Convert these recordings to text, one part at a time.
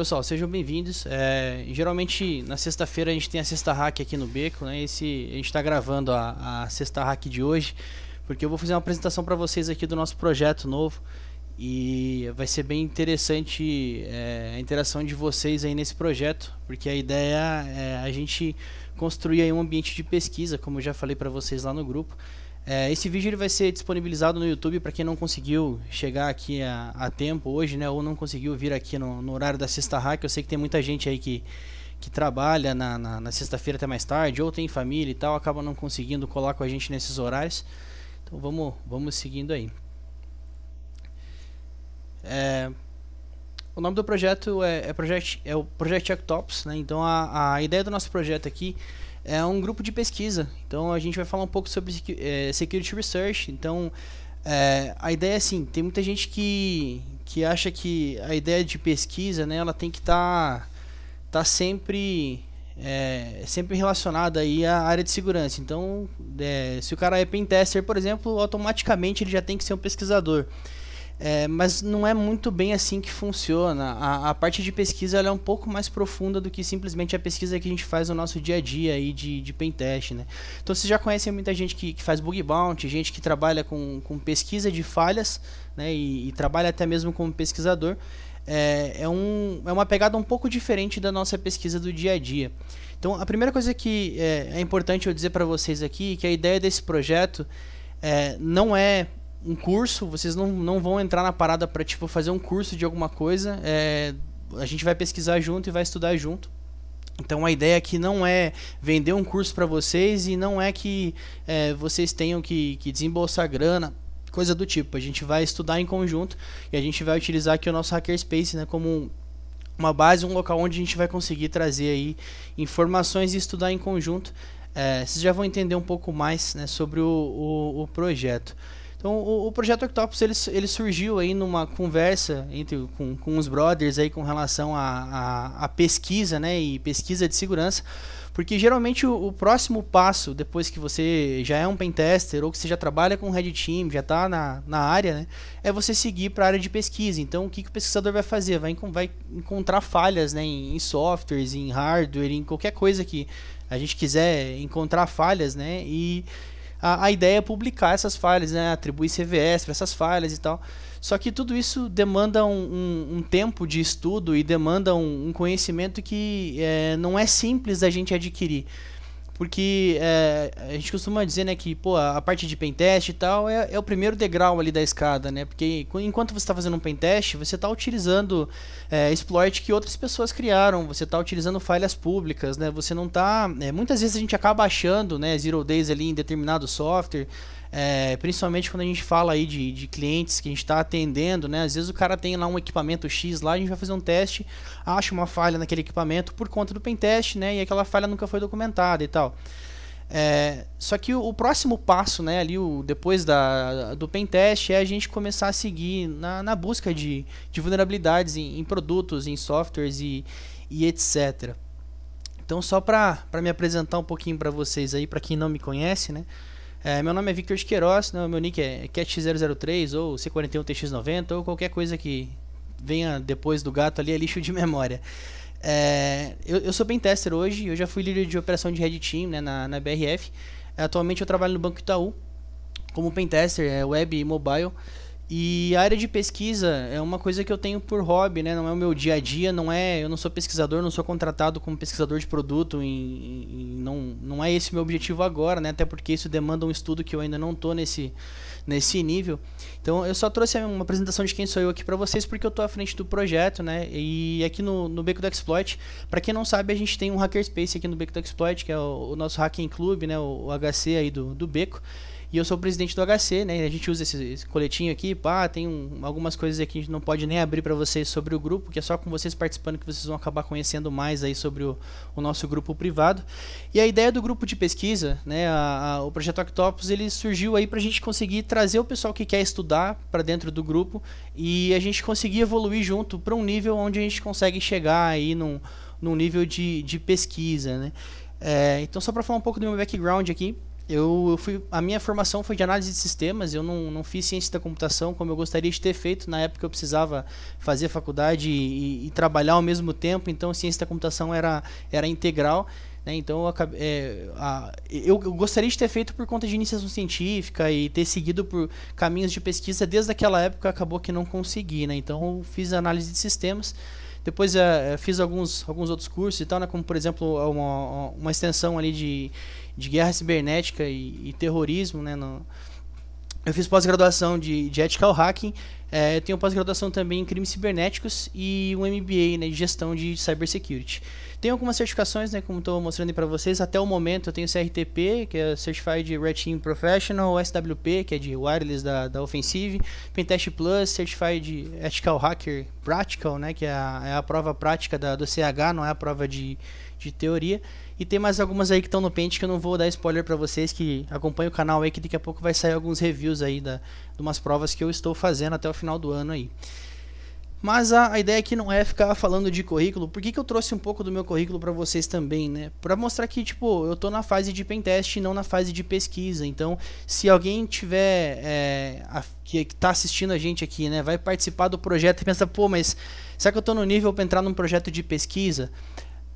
pessoal, sejam bem-vindos. É, geralmente na sexta-feira a gente tem a sexta hack aqui no Beco, né? Esse a gente está gravando a, a sexta hack de hoje, porque eu vou fazer uma apresentação para vocês aqui do nosso projeto novo e vai ser bem interessante é, a interação de vocês aí nesse projeto, porque a ideia é a gente construir aí um ambiente de pesquisa, como eu já falei para vocês lá no grupo. É, esse vídeo ele vai ser disponibilizado no YouTube para quem não conseguiu chegar aqui a, a, tempo hoje, né? Ou não conseguiu vir aqui no, no, horário da sexta hack. Eu sei que tem muita gente aí que, que trabalha na, na, na sexta-feira até mais tarde, ou tem família e tal, acaba não conseguindo colar com a gente nesses horários. Então vamos, vamos seguindo aí. É, o nome do projeto é, é, Project, é o Project Octopus, né? Então a, a ideia do nosso projeto aqui é um grupo de pesquisa. Então a gente vai falar um pouco sobre é, security research. Então é, a ideia é assim, tem muita gente que, que acha que a ideia de pesquisa, né, ela tem que estar tá, tá sempre é, sempre relacionada aí à área de segurança. Então, é, se o cara é pen tester, por exemplo, automaticamente ele já tem que ser um pesquisador. É, mas não é muito bem assim que funciona. A, a parte de pesquisa é um pouco mais profunda do que simplesmente a pesquisa que a gente faz no nosso dia a dia aí de, de pentest, né? Então vocês já conhecem muita gente que, que faz bug bounty, gente que trabalha com, com pesquisa de falhas, né? E, e trabalha até mesmo como pesquisador. É, é, um, é uma pegada um pouco diferente da nossa pesquisa do dia a dia. Então a primeira coisa que é, é importante eu dizer para vocês aqui é que a ideia desse projeto é, não é um curso, vocês não, não vão entrar na parada para tipo fazer um curso de alguma coisa. É, a gente vai pesquisar junto e vai estudar junto. Então a ideia aqui não é vender um curso para vocês e não é que é, vocês tenham que, que desembolsar grana, coisa do tipo. A gente vai estudar em conjunto e a gente vai utilizar aqui o nosso Hackerspace né, como uma base, um local onde a gente vai conseguir trazer aí informações e estudar em conjunto. É, vocês já vão entender um pouco mais né, sobre o, o, o projeto. Então, o, o projeto Octopus ele, ele surgiu aí numa conversa entre com, com os brothers aí com relação à pesquisa, né, e pesquisa de segurança, porque geralmente o, o, próximo passo depois que você já é um pentester ou que você já trabalha com Red Team, já está na, na área, né, é você seguir para a área de pesquisa. Então, o que, que o pesquisador vai fazer? Vai, vai encontrar falhas, né, em, em softwares, em hardware, em qualquer coisa que a gente quiser encontrar falhas, né, e a, a ideia é publicar essas falhas, né? atribuir CVS para essas falhas e tal. Só que tudo isso demanda um, um, um tempo de estudo e demanda um, um conhecimento que é, não é simples da gente adquirir. Porque é, a gente costuma dizer, né, que pô, a parte de pentest e tal é, é o primeiro degrau ali da escada, né? Porque enquanto você está fazendo um pentest, você está utilizando é, exploit que outras pessoas criaram, você está utilizando falhas públicas, né? Você não está... É, muitas vezes a gente acaba achando, né, zero days ali em determinado software, é, principalmente quando a gente fala aí de, de clientes que a gente está atendendo, né? Às vezes o cara tem lá um equipamento X lá, a gente vai fazer um teste, acha uma falha naquele equipamento por conta do pentest, né? E aquela falha nunca foi documentada e tal. É, só que o, o, próximo passo, né, ali o, depois da, do pentest, é a gente começar a seguir na, na busca de, de vulnerabilidades em, em, produtos, em softwares e, e etc. Então, só para me apresentar um pouquinho para vocês aí, para quem não me conhece, né, é, meu nome é Victor Queiroz, né, meu nick é cat003 ou C41TX90 ou qualquer coisa que venha depois do gato ali é lixo de memória. É, eu, eu sou bem tester hoje, eu já fui líder de operação de Red Team né, na, na BRF. Atualmente eu trabalho no Banco Itaú como pentester, é web e mobile. E a área de pesquisa é uma coisa que eu tenho por hobby, né? Não é o meu dia a dia, não é, eu não sou pesquisador, não sou contratado como pesquisador de produto, e, não, não é esse o meu objetivo agora, né? Até porque isso demanda um estudo que eu ainda não estou nesse nesse nível. Então eu só trouxe uma apresentação de quem sou eu aqui para vocês porque eu estou à frente do projeto, né? E aqui no, no Beco do Exploit, para quem não sabe, a gente tem um Hackerspace aqui no Beco do Exploit, que é o, o nosso Hacking Club, né? O, o HC aí do, do Beco. E eu sou presidente do HC, né? A gente usa esse, esse coletinho aqui, pá, tem um, algumas coisas aqui que a gente não pode nem abrir para vocês sobre o grupo, que é só com vocês participando que vocês vão acabar conhecendo mais aí sobre o, o nosso grupo privado. E a ideia do grupo de pesquisa, né, a, a, o projeto Octopus, ele surgiu aí para a gente conseguir trazer o pessoal que quer estudar para dentro do grupo e a gente conseguir evoluir junto para um nível onde a gente consegue chegar aí num, num nível de, de pesquisa, né? É, então só para falar um pouco do meu background aqui, eu, fui, a minha formação foi de análise de sistemas, eu não, não fiz ciência da computação como eu gostaria de ter feito. Na época eu precisava fazer faculdade e, e trabalhar ao mesmo tempo, então ciência da computação era, era integral. Né? Então eu, é, a, eu, eu, gostaria de ter feito por conta de iniciação científica e ter seguido por caminhos de pesquisa. Desde aquela época acabou que não consegui. Né? Então fiz análise de sistemas. Depois é, fiz alguns, alguns outros cursos e tal, né? como por exemplo uma, uma extensão ali de de guerra cibernética e, e terrorismo, né? No, eu fiz pós-graduação de, de ethical hacking, é, tenho pós-graduação também em crimes cibernéticos e um MBA né, de gestão de cybersecurity. Tenho algumas certificações, né, como estou mostrando para vocês. Até o momento eu tenho CRTP, que é Certified Red Team Professional, SWP, que é de wireless da, da Offensive, Pentest Plus, Certified Ethical Hacker Practical, né, que é a, é a prova prática da, do CH, não é a prova de, de teoria. E tem mais algumas aí que estão no pente que eu não vou dar spoiler para vocês que acompanham o canal aí que daqui a pouco vai sair alguns reviews aí da, de umas provas que eu estou fazendo até o final do ano aí. Mas a, a, ideia aqui não é ficar falando de currículo. Por que, que eu trouxe um pouco do meu currículo para vocês também, né? Para mostrar que, tipo, eu tô na fase de pentest e não na fase de pesquisa. Então, se alguém tiver é, a, que está assistindo a gente aqui, né, vai participar do projeto e pensa, pô, mas será que eu tô no nível para entrar num projeto de pesquisa?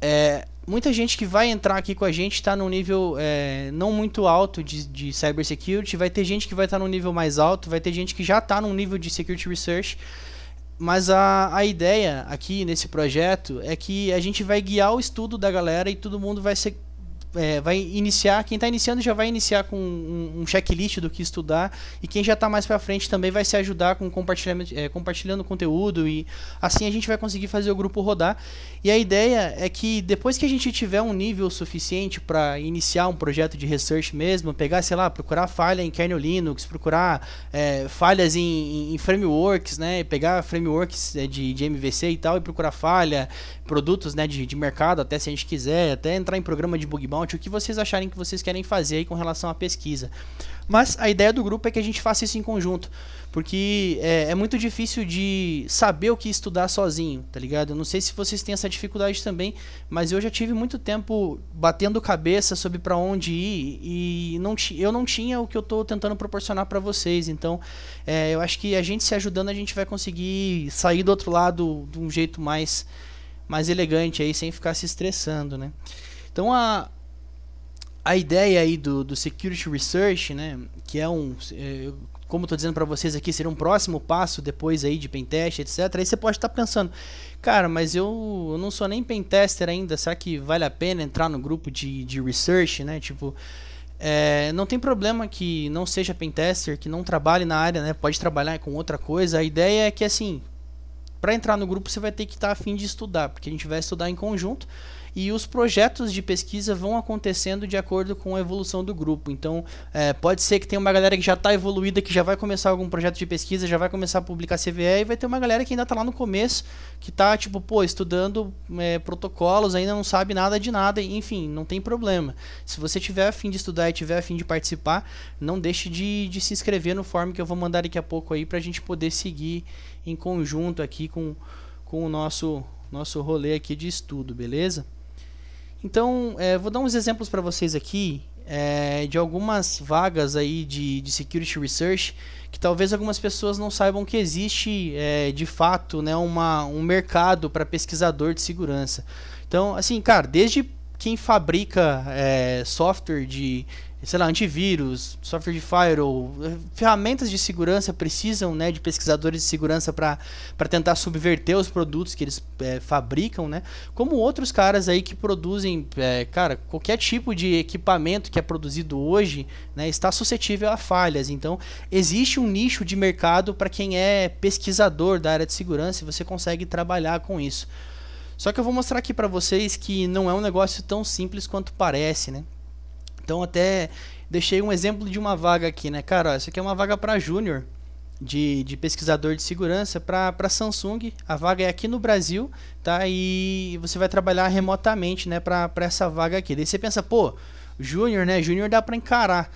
É, muita gente que vai entrar aqui com a gente está num nível é, não muito alto de, de cybersecurity, vai ter gente que vai estar tá num nível mais alto, vai ter gente que já está num nível de security research. Mas a, a ideia aqui nesse projeto é que a gente vai guiar o estudo da galera e todo mundo vai ser é, vai iniciar, quem está iniciando já vai iniciar com um, um, checklist do que estudar e quem já está mais para frente também vai se ajudar com compartilhamento, é, compartilhando conteúdo e assim a gente vai conseguir fazer o grupo rodar. E a ideia é que depois que a gente tiver um nível suficiente para iniciar um projeto de research mesmo, pegar, sei lá, procurar falha em kernel Linux, procurar é, falhas em, em, frameworks, né, pegar frameworks é, de, de MVC e tal e procurar falha, produtos né, de, de mercado, até se a gente quiser, até entrar em programa de bug bounty, o que vocês acharem que vocês querem fazer aí com relação à pesquisa. Mas a ideia do grupo é que a gente faça isso em conjunto, porque é, é muito difícil de saber o que estudar sozinho, tá ligado? Eu não sei se vocês têm essa dificuldade também, mas eu já tive muito tempo batendo cabeça sobre para onde ir e não eu não tinha o que eu estou tentando proporcionar para vocês. Então, é, eu acho que a gente se ajudando a gente vai conseguir sair do outro lado de um jeito mais mais elegante aí, sem ficar se estressando, né? Então a, a ideia aí do, do Security Research, né, que é um, é, como estou dizendo para vocês aqui, seria um próximo passo depois aí de pentest, etc. Aí você pode estar tá pensando, cara, mas eu, eu não sou nem pentester ainda, será que vale a pena entrar no grupo de, de research, né? Tipo, é, não tem problema que não seja pentester, que não trabalhe na área, né? Pode trabalhar com outra coisa. A ideia é que assim, para entrar no grupo você vai ter que estar tá afim de estudar, porque a gente vai estudar em conjunto e os projetos de pesquisa vão acontecendo de acordo com a evolução do grupo. Então, é, pode ser que tenha uma galera que já está evoluída, que já vai começar algum projeto de pesquisa, já vai começar a publicar CVE, e vai ter uma galera que ainda está lá no começo, que está, tipo, pô, estudando é, protocolos, ainda não sabe nada de nada, enfim, não tem problema. Se você tiver a fim de estudar e tiver a fim de participar, não deixe de, de se inscrever no form que eu vou mandar daqui a pouco aí, para a gente poder seguir em conjunto aqui com, com o nosso, nosso rolê aqui de estudo, beleza? Então, é, vou dar uns exemplos para vocês aqui é, de algumas vagas aí de, de Security Research que talvez algumas pessoas não saibam que existe é, de fato né, uma, um mercado para pesquisador de segurança. Então, assim, cara, desde quem fabrica é, software de sei lá, antivírus, software de firewall, ferramentas de segurança precisam né, de pesquisadores de segurança para tentar subverter os produtos que eles é, fabricam, né? Como outros caras aí que produzem, é, cara, qualquer tipo de equipamento que é produzido hoje né, está suscetível a falhas. Então, existe um nicho de mercado para quem é pesquisador da área de segurança e você consegue trabalhar com isso. Só que eu vou mostrar aqui para vocês que não é um negócio tão simples quanto parece, né? Então até deixei um exemplo de uma vaga aqui, né? Cara, essa aqui é uma vaga para júnior de, de pesquisador de segurança para Samsung. A vaga é aqui no Brasil, tá? E você vai trabalhar remotamente, né? Para essa vaga aqui. Daí você pensa, pô, júnior, né? Júnior dá para encarar.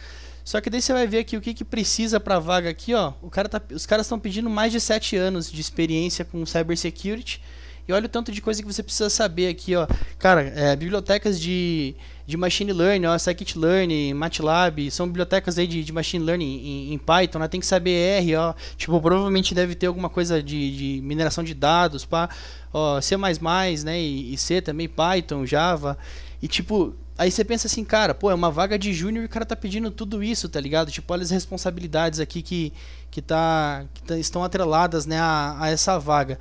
Só que daí você vai ver aqui o que, que precisa para vaga aqui, ó. O cara tá, os caras estão pedindo mais de 7 anos de experiência com cybersecurity E olha o tanto de coisa que você precisa saber aqui, ó. Cara, é, bibliotecas de, de machine learning, ó, scikit-learn, MATLAB, são bibliotecas aí de, de machine learning em, em, Python, né? Tem que saber R, ó. Tipo, provavelmente deve ter alguma coisa de, de mineração de dados, pá. Ó, C++, né? E, e C também, Python, Java. E tipo, Aí você pensa assim, cara, pô, é uma vaga de júnior e o cara tá pedindo tudo isso, tá ligado? Tipo, olha as responsabilidades aqui que, que, tá, que tá, estão atreladas né, a, a essa vaga.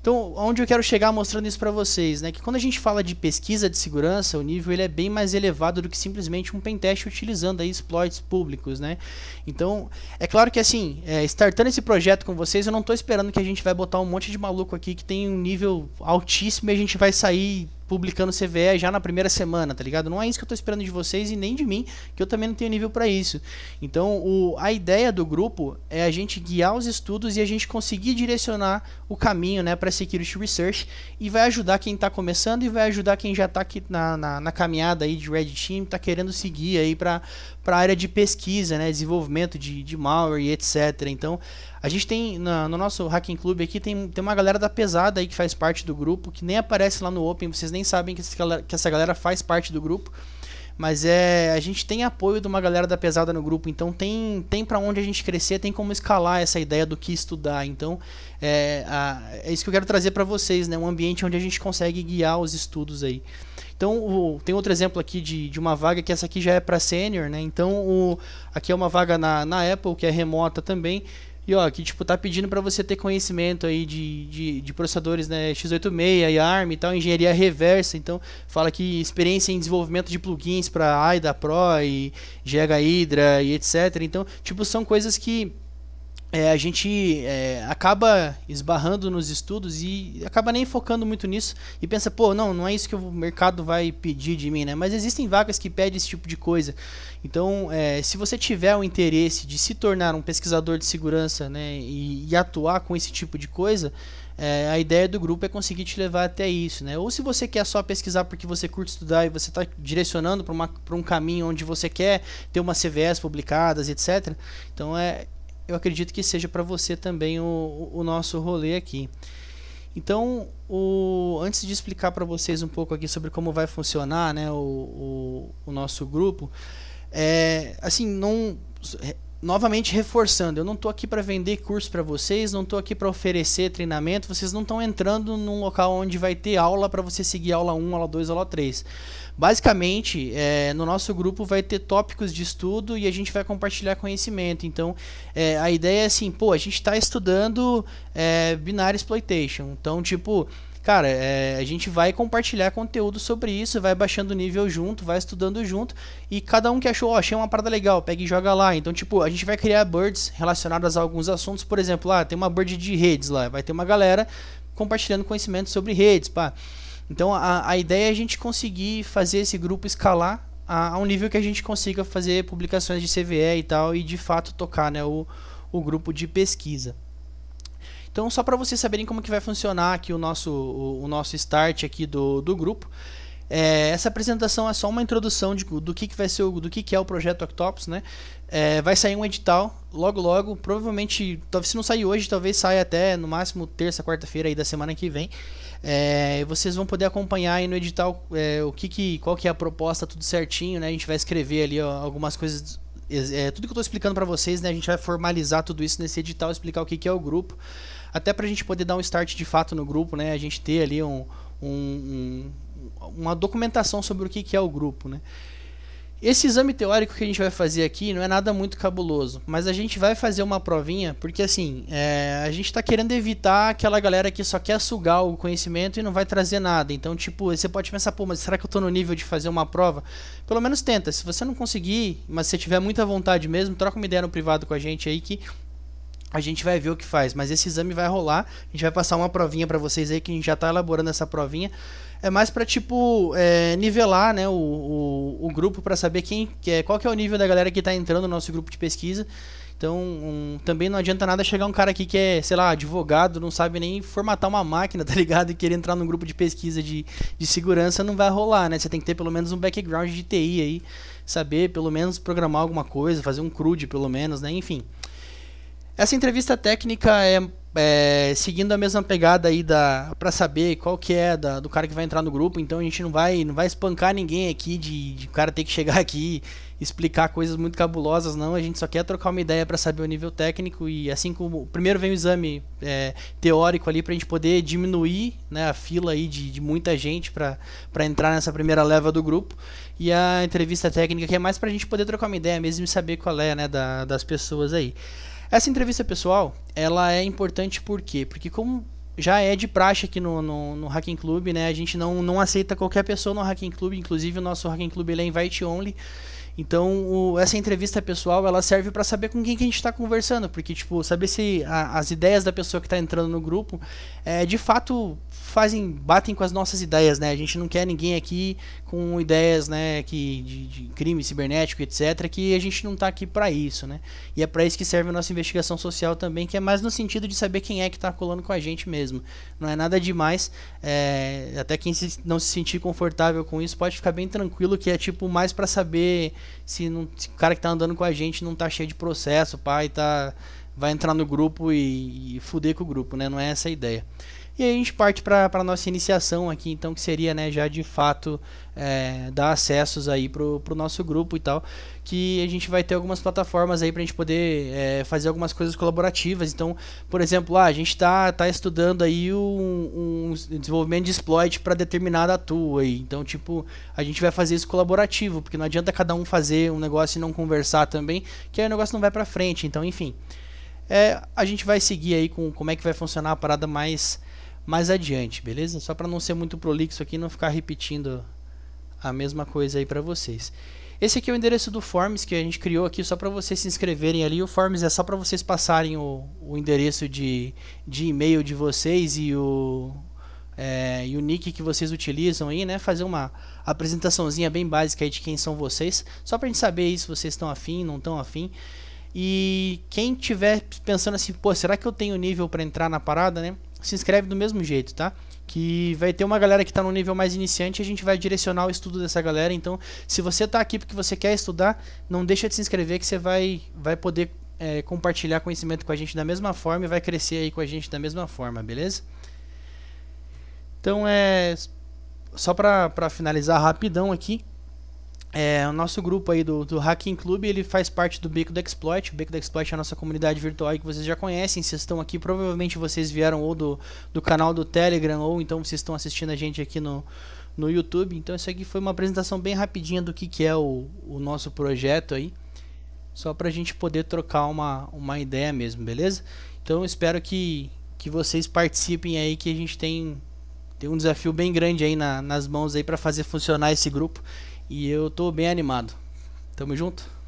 Então, onde eu quero chegar mostrando isso para vocês, né? Que quando a gente fala de pesquisa de segurança, o nível ele é bem mais elevado do que simplesmente um pentest utilizando aí exploits públicos, né? Então, é claro que assim, é, startando esse projeto com vocês, eu não estou esperando que a gente vai botar um monte de maluco aqui que tem um nível altíssimo e a gente vai sair publicando CVE já na primeira semana, tá ligado? Não é isso que eu tô esperando de vocês e nem de mim, que eu também não tenho nível para isso. Então, o, a ideia do grupo é a gente guiar os estudos e a gente conseguir direcionar o caminho, né, para security research e vai ajudar quem está começando e vai ajudar quem já está aqui na, na, na, caminhada aí de Red Team, está querendo seguir aí para para a área de pesquisa, né, desenvolvimento de, de malware e etc. Então, a gente tem na, no nosso Hacking Club aqui tem, tem uma galera da pesada aí que faz parte do grupo, que nem aparece lá no Open, vocês nem sabem que, que essa galera faz parte do grupo. Mas é, a gente tem apoio de uma galera da pesada no grupo, então tem, tem para onde a gente crescer, tem como escalar essa ideia do que estudar. Então é, a, é isso que eu quero trazer para vocês, né? Um ambiente onde a gente consegue guiar os estudos aí. Então, o, tem outro exemplo aqui de, de uma vaga que essa aqui já é para sênior, né? Então, o, aqui é uma vaga na, na Apple, que é remota também. E ó, que tipo, tá pedindo para você ter conhecimento aí de, de, de, processadores né, x86 e ARM e tal, engenharia reversa. Então, fala que experiência em desenvolvimento de plugins para AIDA Pro e GH Hydra e etc. Então, tipo, são coisas que é, a gente é, acaba esbarrando nos estudos e acaba nem focando muito nisso e pensa, pô, não, não é isso que o mercado vai pedir de mim, né? Mas existem vagas que pedem esse tipo de coisa. Então, é, se você tiver o interesse de se tornar um pesquisador de segurança né, e, e atuar com esse tipo de coisa, é, a ideia do grupo é conseguir te levar até isso, né? Ou se você quer só pesquisar porque você curte estudar e você está direcionando para um caminho onde você quer ter umas CVS publicadas, etc. Então é eu acredito que seja para você também o, o nosso rolê aqui. Então, o, antes de explicar para vocês um pouco aqui sobre como vai funcionar né, o, o, o nosso grupo, é, assim, não novamente reforçando, eu não estou aqui para vender curso para vocês, não estou aqui para oferecer treinamento, vocês não estão entrando num local onde vai ter aula para você seguir aula 1, aula 2, aula 3. Basicamente, é, no nosso grupo vai ter tópicos de estudo e a gente vai compartilhar conhecimento. Então, é, a ideia é assim, pô, a gente está estudando é, Binary Exploitation. Então, tipo, cara, é, a gente vai compartilhar conteúdo sobre isso, vai baixando o nível junto, vai estudando junto, e cada um que achou, ó, achei uma parada legal, pega e joga lá. Então, tipo, a gente vai criar birds relacionadas a alguns assuntos, por exemplo, lá tem uma bird de redes lá, vai ter uma galera compartilhando conhecimento sobre redes, pá. Então, a, a ideia é a gente conseguir fazer esse grupo escalar a, a um nível que a gente consiga fazer publicações de CVE e tal, e de fato tocar, né, o, o grupo de pesquisa. Então, só para vocês saberem como que vai funcionar aqui o nosso, o, o nosso start aqui do, do grupo. É, essa apresentação é só uma introdução de, do que, que vai ser o, do que, que é o projeto Octopus, né? É, vai sair um edital logo logo, provavelmente, talvez se não sair hoje, talvez saia até no máximo terça, quarta-feira aí da semana que vem. É, vocês vão poder acompanhar aí no edital é, o que, que qual que é a proposta, tudo certinho, né? A gente vai escrever ali ó, algumas coisas é, tudo que eu estou explicando para vocês, né, a gente vai formalizar tudo isso nesse edital, explicar o que, que é o grupo até para a gente poder dar um start de fato no grupo, né? A gente ter ali um, um, um, uma documentação sobre o que, que é o grupo, né? Esse exame teórico que a gente vai fazer aqui não é nada muito cabuloso, mas a gente vai fazer uma provinha porque assim é, a gente está querendo evitar aquela galera que só quer sugar o conhecimento e não vai trazer nada. Então, tipo, você pode pensar, pô, mas será que eu estou no nível de fazer uma prova? Pelo menos tenta. Se você não conseguir, mas se tiver muita vontade mesmo, troca uma ideia no privado com a gente aí que a gente vai ver o que faz, mas esse exame vai rolar. A gente vai passar uma provinha para vocês aí que a gente já está elaborando essa provinha. É mais para tipo é, nivelar, né, o, o, o grupo para saber quem, que é, qual que é o nível da galera que está entrando no nosso grupo de pesquisa. Então, um, também não adianta nada chegar um cara aqui que é, sei lá, advogado, não sabe nem formatar uma máquina, tá ligado? E querer entrar num grupo de pesquisa de, de segurança não vai rolar, né? Você tem que ter pelo menos um background de TI aí, saber pelo menos programar alguma coisa, fazer um CRUD pelo menos, né? Enfim. Essa entrevista técnica é é, seguindo a mesma pegada aí da para saber qual que é da, do cara que vai entrar no grupo, então a gente não vai não vai espancar ninguém aqui de, de cara ter que chegar aqui explicar coisas muito cabulosas, não. A gente só quer trocar uma ideia para saber o nível técnico e assim como primeiro vem o exame é, teórico ali para a gente poder diminuir né, a fila aí de, de muita gente para entrar nessa primeira leva do grupo e a entrevista técnica que é mais para a gente poder trocar uma ideia mesmo e saber qual é né, da, das pessoas aí. Essa entrevista pessoal, ela é importante por quê? Porque como já é de praxe aqui no, no, no, Hacking Club, né? A gente não, não aceita qualquer pessoa no Hacking Club, inclusive o nosso Hacking Club ele é invite only. Então, o, essa entrevista pessoal, ela serve para saber com quem que a gente está conversando, porque, tipo, saber se a, as ideias da pessoa que está entrando no grupo é, de fato fazem, batem com as nossas ideias, né? A gente não quer ninguém aqui com ideias, né, que, de, de crime cibernético, etc, que a gente não está aqui para isso, né? E é para isso que serve a nossa investigação social também, que é mais no sentido de saber quem é que está colando com a gente mesmo. Não é nada demais, é, até quem se, não se sentir confortável com isso pode ficar bem tranquilo, que é tipo mais para saber se, não, se o cara que está andando com a gente não está cheio de processo, pai, tá vai entrar no grupo e, e fuder com o grupo, né? Não é essa a ideia. E aí a gente parte para a nossa iniciação aqui, então, que seria né, já de fato é, dar acessos aí pro, pro nosso grupo e tal. Que a gente vai ter algumas plataformas aí para a gente poder é, fazer algumas coisas colaborativas. Então, por exemplo, ah, a gente está tá estudando aí um, um desenvolvimento de exploit para determinada tool aí. Então, tipo, a gente vai fazer isso colaborativo, porque não adianta cada um fazer um negócio e não conversar também, que aí o negócio não vai para frente. Então, enfim. É, a gente vai seguir aí com como é que vai funcionar a parada mais mais adiante, beleza? Só para não ser muito prolixo aqui, não ficar repetindo a mesma coisa aí para vocês. Esse aqui é o endereço do Forms que a gente criou aqui só para vocês se inscreverem ali. O Forms é só para vocês passarem o, o endereço de, de e-mail de vocês e o, é, e o nick que vocês utilizam aí, né? Fazer uma apresentaçãozinha bem básica aí de quem são vocês, só para a gente saber aí se vocês estão afim, não estão afim. E quem tiver pensando assim, pô, será que eu tenho nível para entrar na parada, né? Se inscreve do mesmo jeito, tá? Que vai ter uma galera que está no nível mais iniciante e a gente vai direcionar o estudo dessa galera. Então, se você está aqui porque você quer estudar, não deixa de se inscrever que você vai, vai poder é, compartilhar conhecimento com a gente da mesma forma e vai crescer aí com a gente da mesma forma, beleza? Então, é só para finalizar rapidão aqui, é, o nosso grupo aí do, do Hacking Club, ele faz parte do Beco do Exploit. O Beco do Exploit é a nossa comunidade virtual que vocês já conhecem. Vocês estão aqui, provavelmente vocês vieram ou do, do canal do Telegram, ou então vocês estão assistindo a gente aqui no, no YouTube. Então isso aqui foi uma apresentação bem rapidinha do que, que é o, o nosso projeto aí. Só para a gente poder trocar uma, uma ideia mesmo, beleza? Então espero que, que vocês participem aí, que a gente tem, tem um desafio bem grande aí na, nas mãos aí para fazer funcionar esse grupo. E eu tô bem animado. Tamo junto?